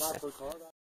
Va, por favor.